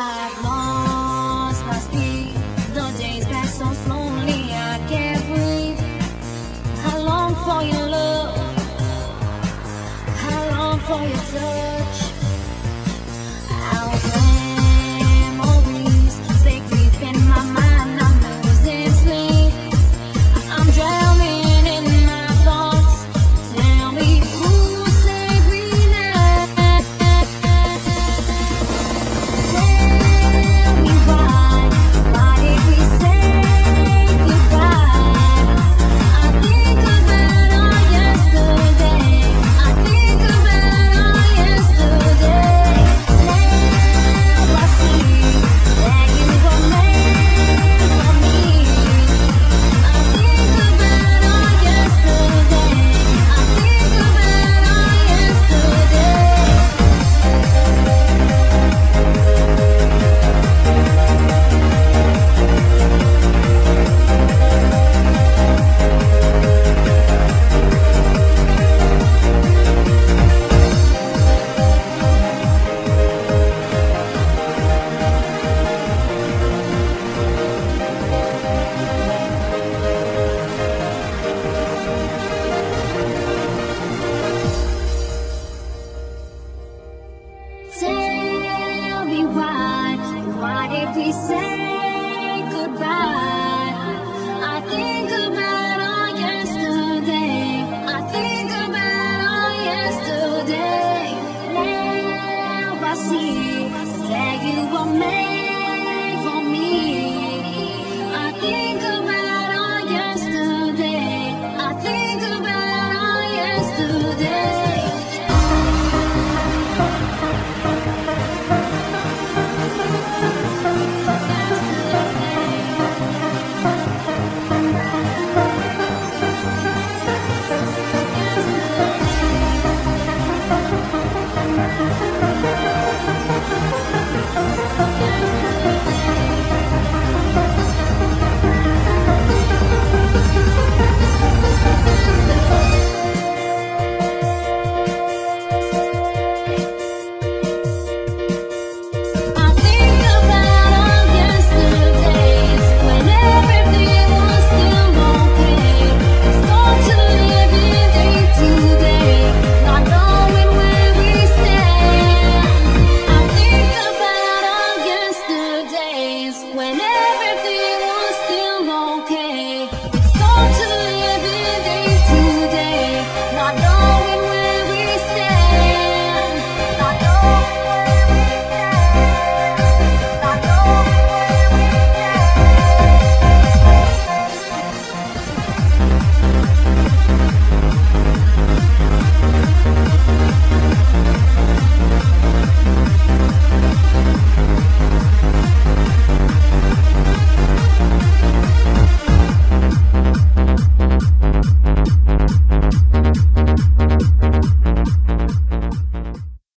I've lost my speed. The days pass so slowly, I can't breathe. I long for your love. I long for your touch. He said.